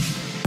Show.